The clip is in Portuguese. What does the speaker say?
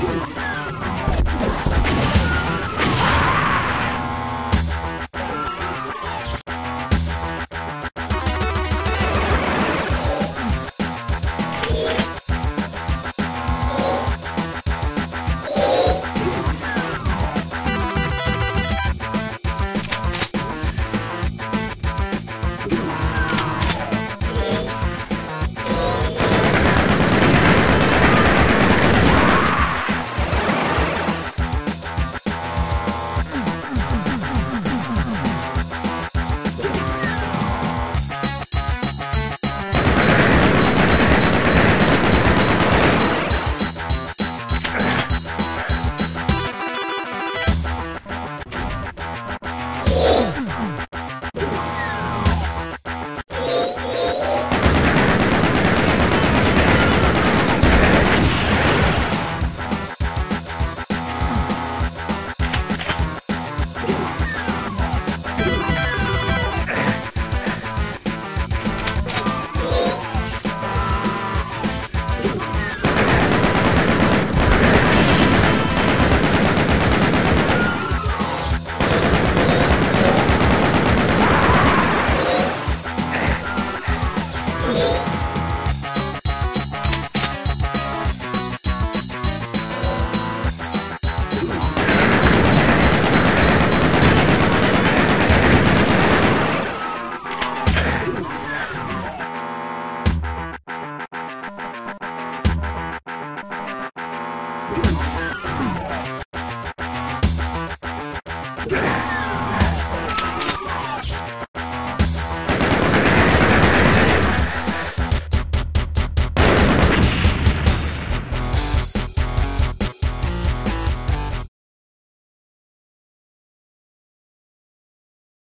Música 안녕.